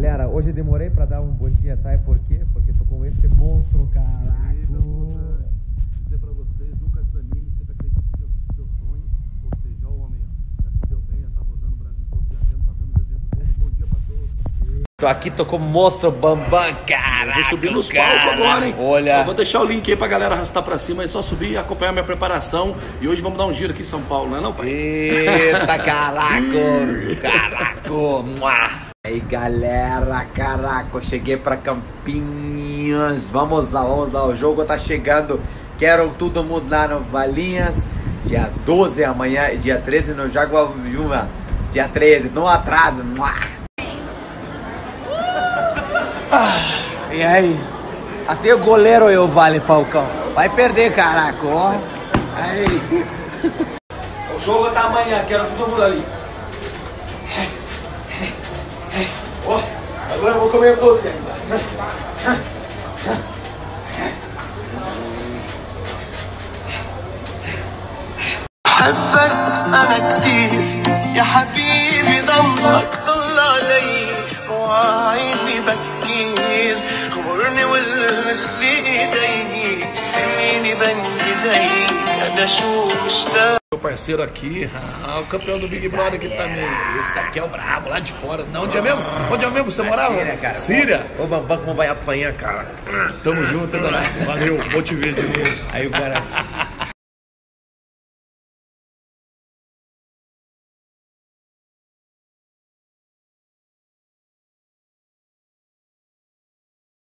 Galera, hoje eu demorei pra dar um bom dia, sabe por quê? Porque tô com esse monstro, caraca. dizer pra vocês, nunca desanime, sempre acredite no seu, seu sonho. Ou seja, ó, o homem, ó, já se deu bem, já tá rodando o Brasil todo viajando, fazendo os eventos dele. Bom dia pra todos. Tô aqui, tô com o monstro Bambam, caraca. Vou subir nos cara. palcos agora, hein? Olha. Eu vou deixar o link aí pra galera arrastar pra cima, é só subir e acompanhar minha preparação. E hoje vamos dar um giro aqui em São Paulo, não é não, pai? Eita, caraco! Caraco! Aí galera, caraca, cheguei pra Campinhos. Vamos lá, vamos lá. O jogo tá chegando. Quero todo mundo lá no Valinhas. Dia 12 amanhã, dia 13 no Jaguariúna. Dia 13, no atraso. Ah, e aí? Até o goleiro eu vale, Falcão. Vai perder, caraca, ó. Aí. O jogo tá amanhã, quero todo mundo ali. What? حبك أنا كتير يا حبيبي ضمك ضل علي وعيني بكير خبرني والمس بايدي سميني بين ايدي انا شو مشتاق Meu parceiro aqui, ah, o campeão do Big Brother aqui também. Esse daqui é o brabo, lá de fora. Não, onde é mesmo? Onde é mesmo você morava? Síria, cara. Síria? O Bambam como vai apanhar, cara. Tamo junto, Danado. Valeu, vou te ver de novo. Aí o cara.